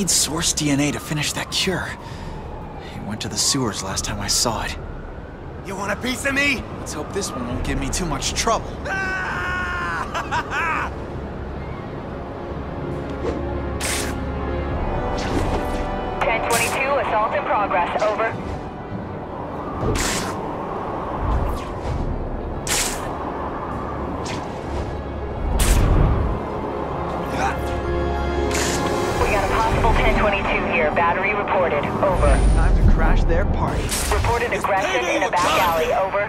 We need source DNA to finish that cure. He went to the sewers last time I saw it. You want a piece of me? Let's hope this one won't give me too much trouble. Ah! Ten twenty-two, assault in progress. Over. Reported aggression in a back alley. Over.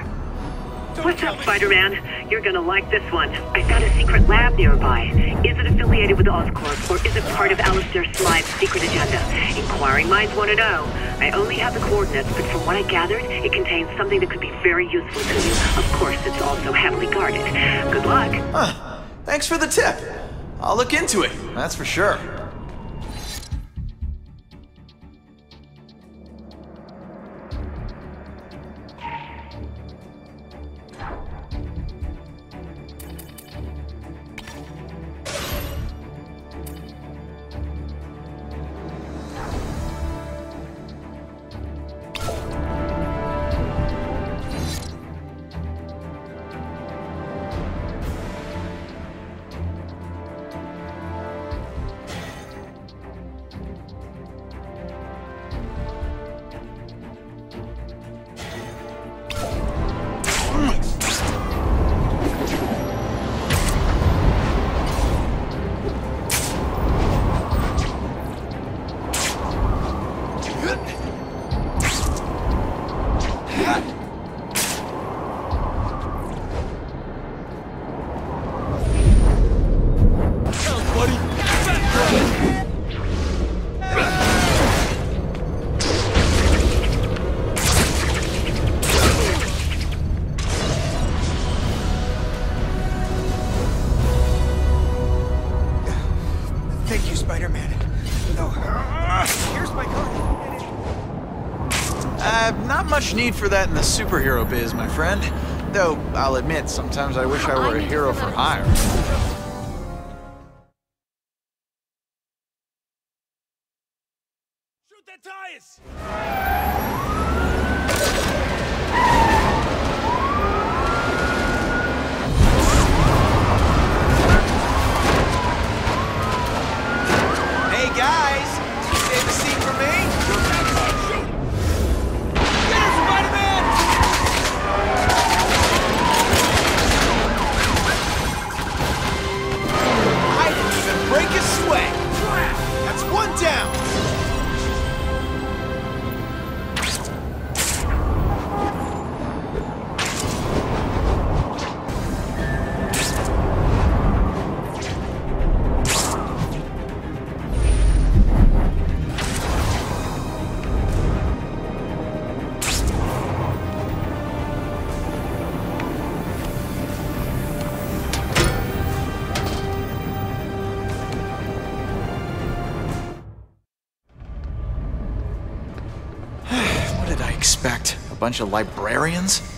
What's up, Spider-Man? You're gonna like this one. I found a secret lab nearby. Is it affiliated with Oscorp, or is it part of Alistair Smythe's secret agenda? Inquiring minds want to know. I only have the coordinates, but from what I gathered, it contains something that could be very useful to you. Of course, it's also heavily guarded. Good luck. Huh. Thanks for the tip. I'll look into it, that's for sure. Need for that in the superhero biz, my friend. Though, I'll admit, sometimes I wish I were a hero for hire. Expect? A bunch of librarians?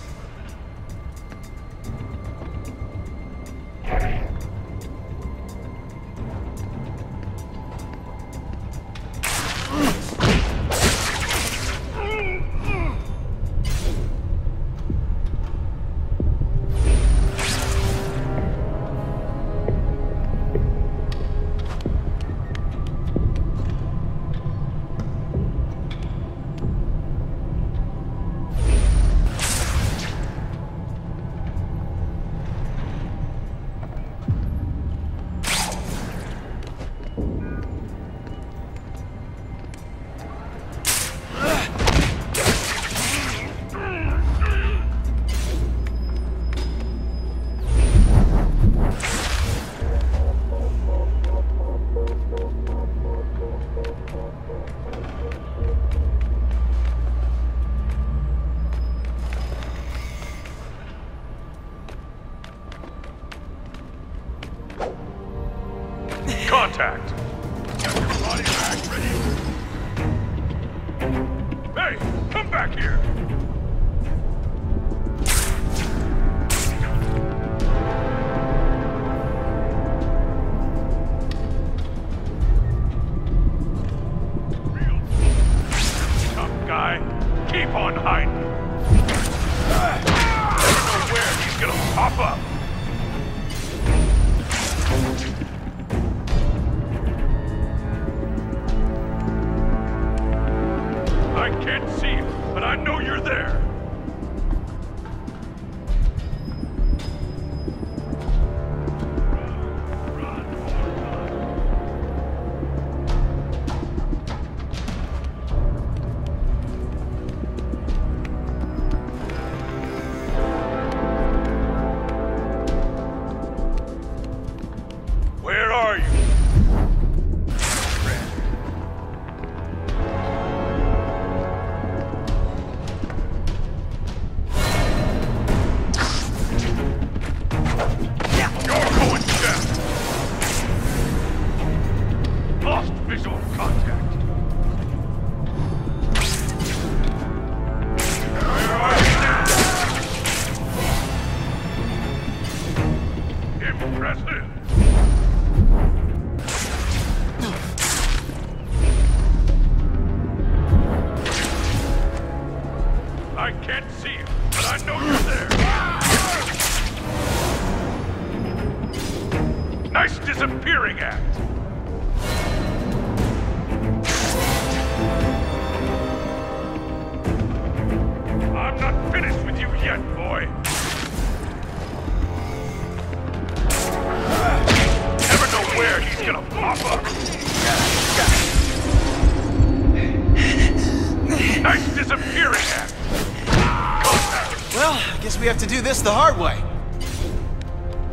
Do this the hard way.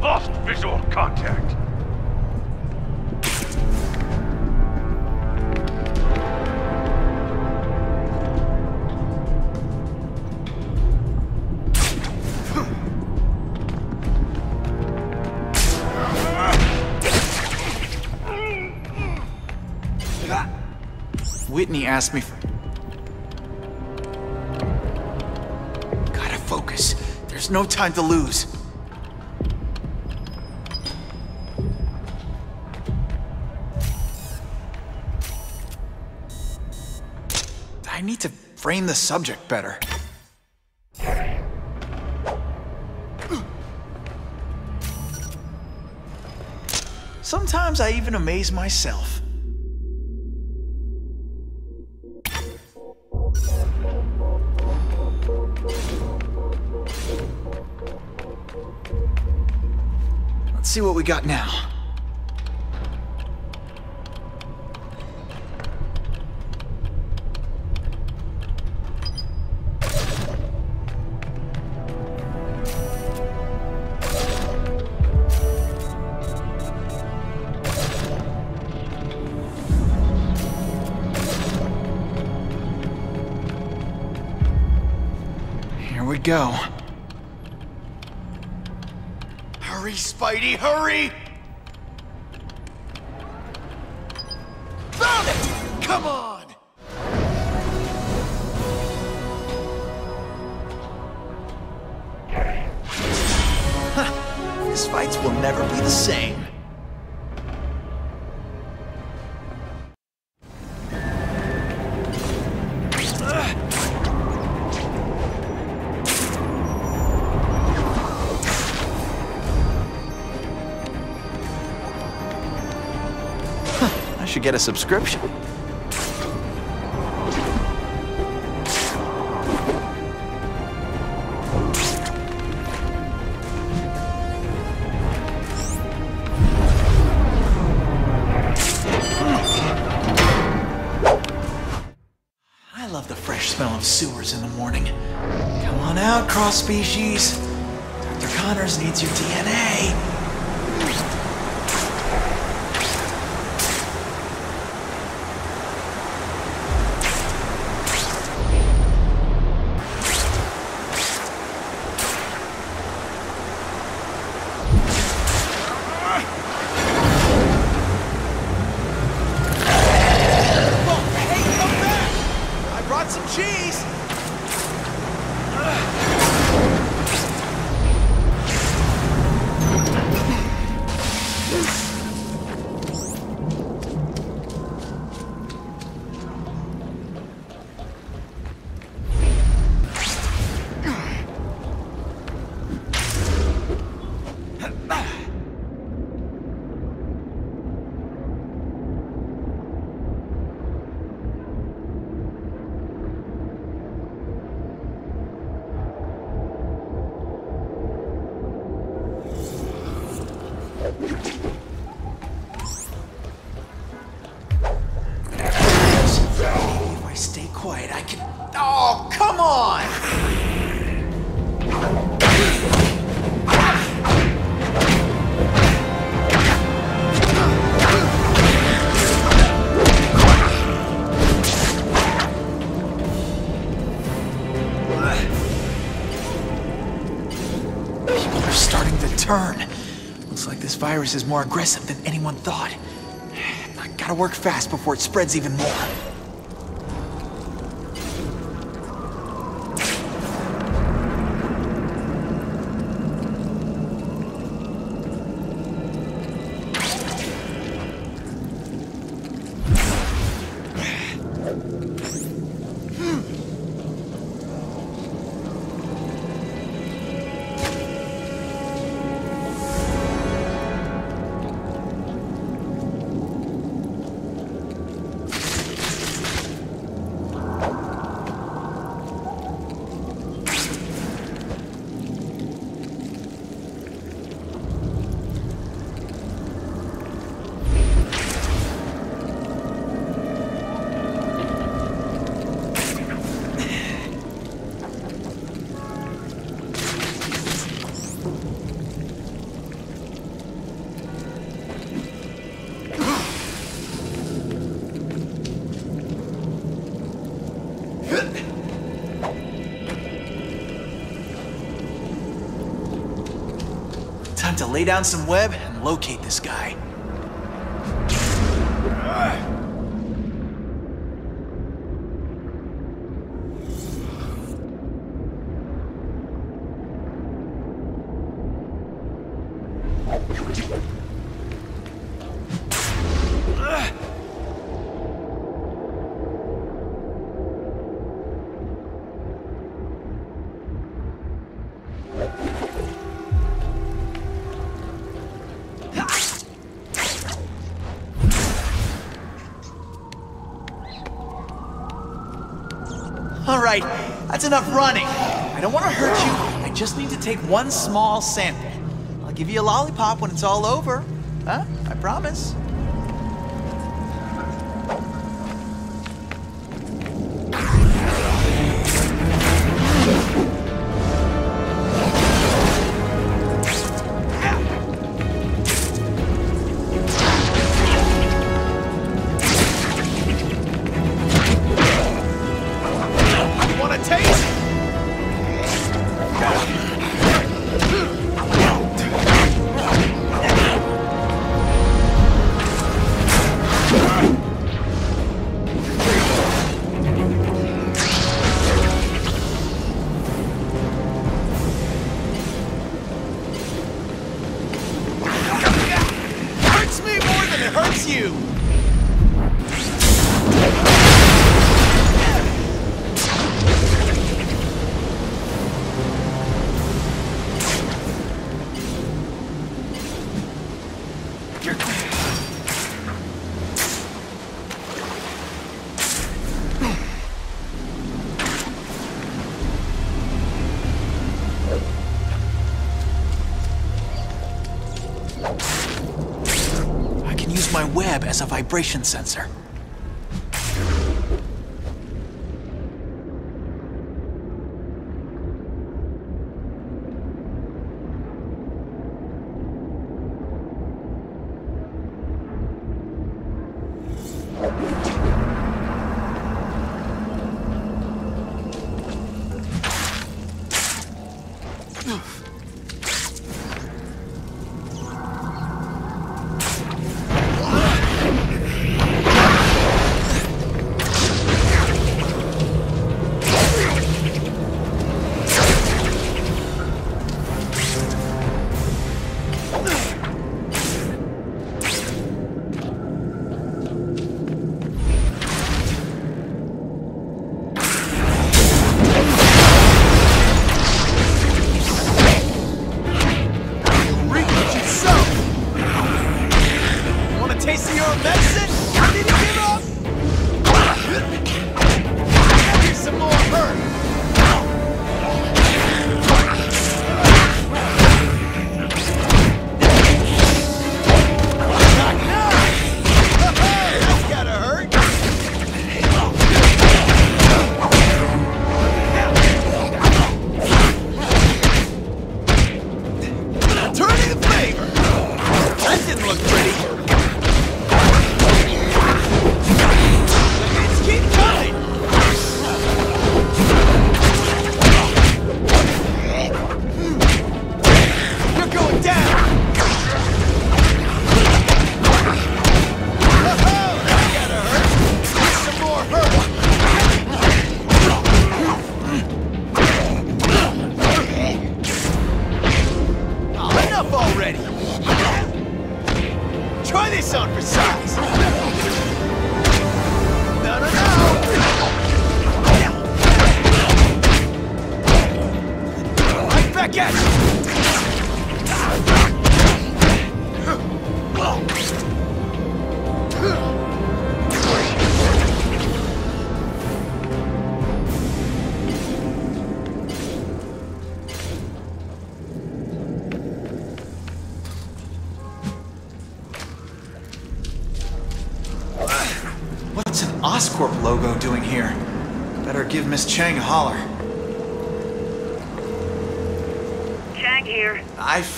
Lost visual contact. Whitney asked me There's no time to lose. I need to frame the subject better. Sometimes I even amaze myself. Let's see what we got now. Here we go. Should get a subscription. I love the fresh smell of sewers in the morning. Come on out, cross species. Dr. Connors needs your DNA. Virus is more aggressive than anyone thought. I gotta work fast before it spreads even more. To lay down some web and locate this guy. That's enough running. I don't want to hurt you. I just need to take one small sample. I'll give you a lollipop when it's all over. Huh? I promise. Vibration sensor.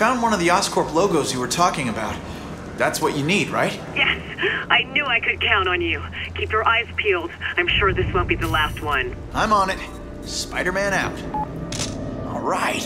Found one of the Oscorp logos you were talking about. That's what you need, right? Yes, I knew I could count on you. Keep your eyes peeled. I'm sure this won't be the last one. I'm on it. Spider-Man out. All right.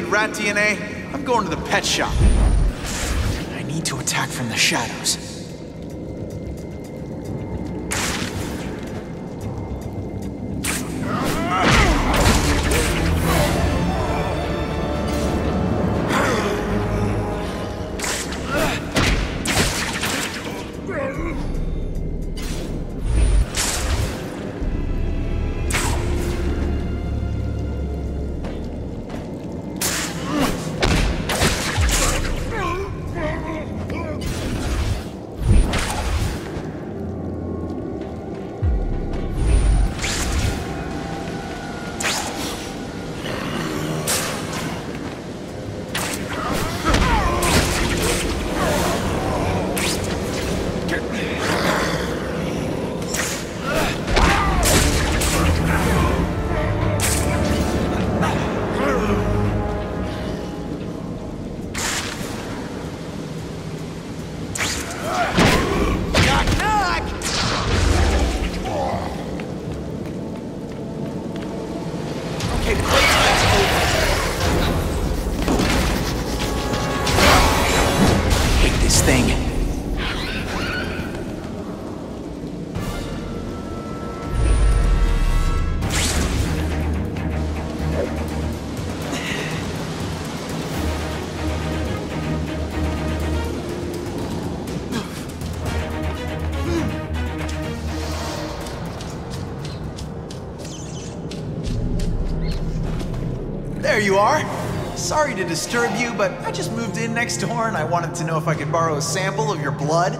Need rat DNA, I'm going to the pet shop. I need to attack from the shadows. You are. Sorry to disturb you, but I just moved in next door and I wanted to know if I could borrow a sample of your blood.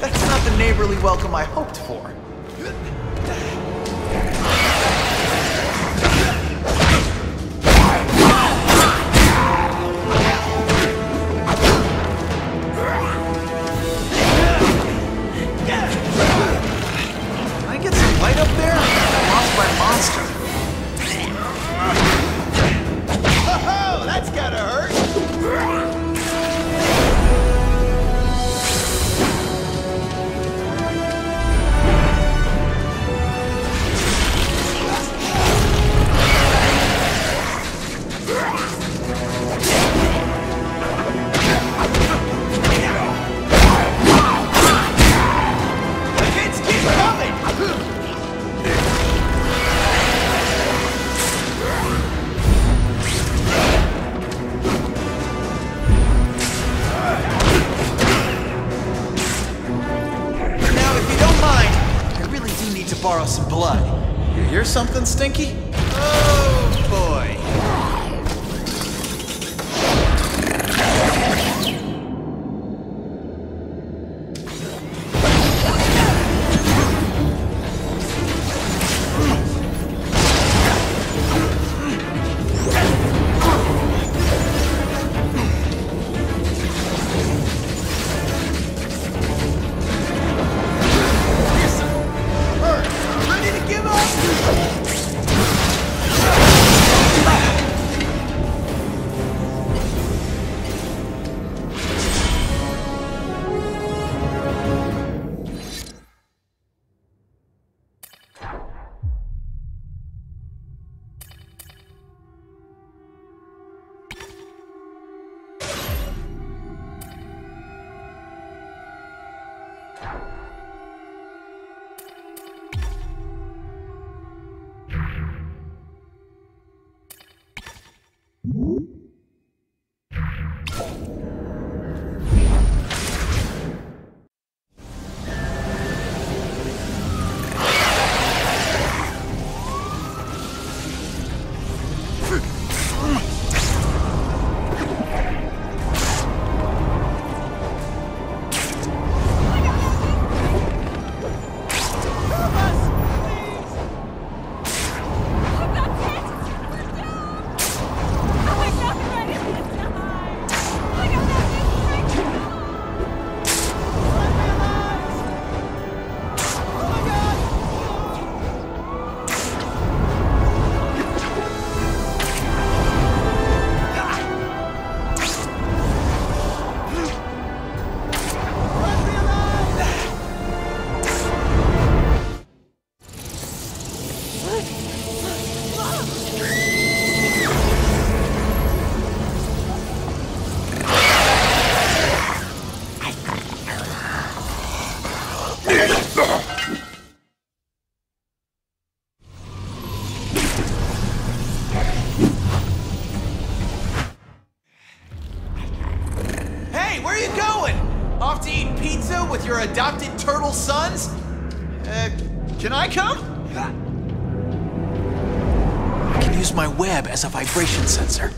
That's not the neighborly welcome I hoped for. Borrow some blood. You hear something, Stinky? Oh, your adopted turtle sons? Uh, can I come? I can use my web as a vibration sensor.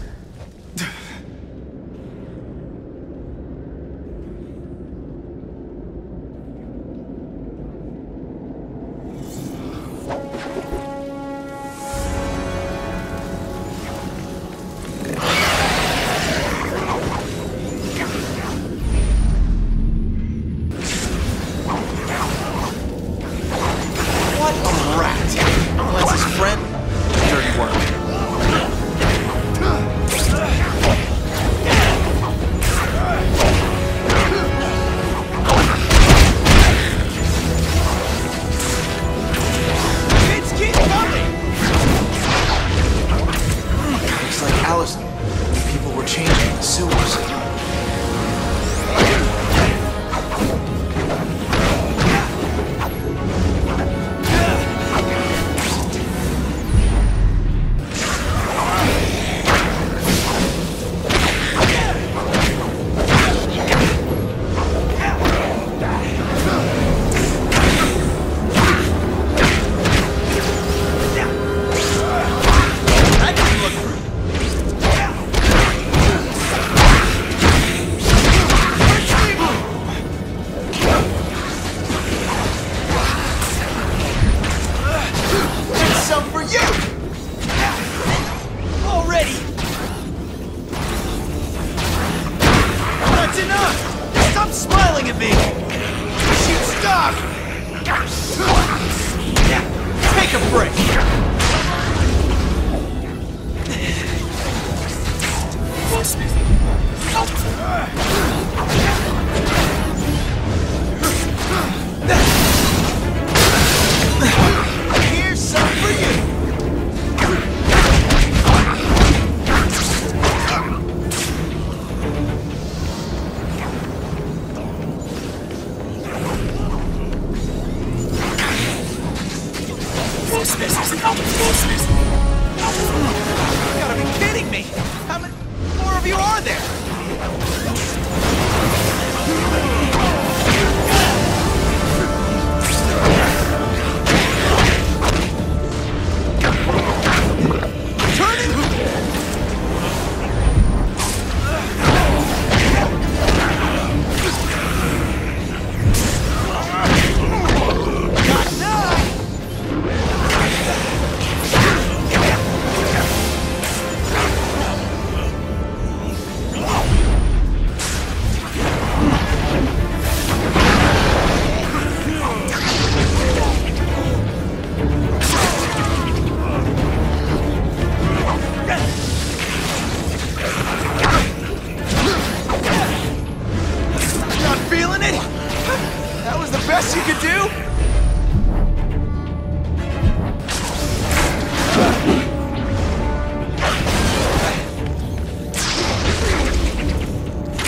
You could do?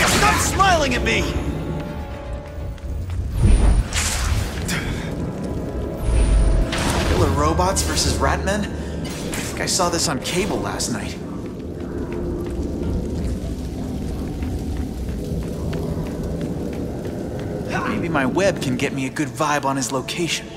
Stop smiling at me! Killer robots versus ratmen? I think I saw this on cable last night. Maybe my web can get me a good vibe on his location.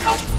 Scanning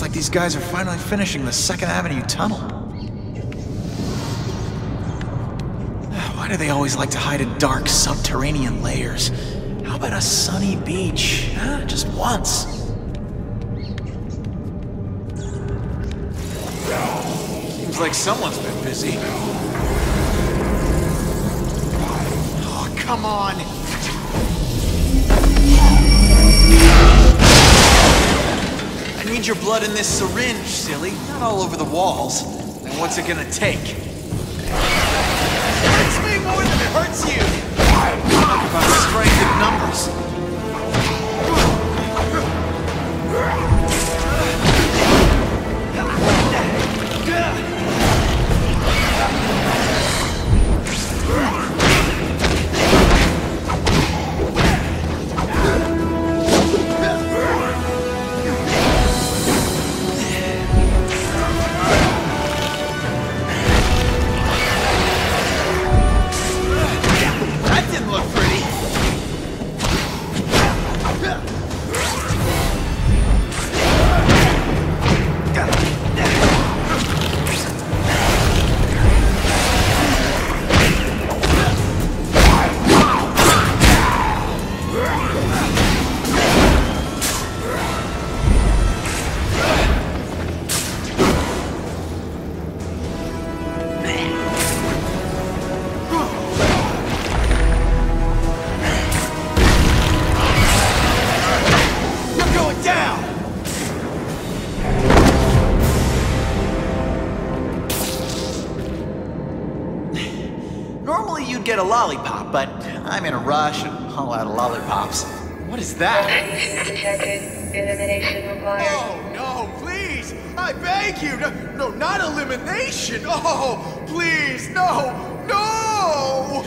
Like these guys are finally finishing the Second Avenue tunnel. Why do they always like to hide in dark subterranean layers? How about a sunny beach? Huh? Just once. Seems like someone's been busy. Oh, come on. Need your blood in this syringe, silly. Not all over the walls. And what's it gonna take? It hurts me more than it hurts you. Talk about strength of numbers. That I'm rush and all out of lollipops. What is that? Detected. Elimination required. Oh, no, please! I beg you! No, no, not elimination! Oh, please, no! No!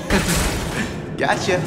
Gotcha.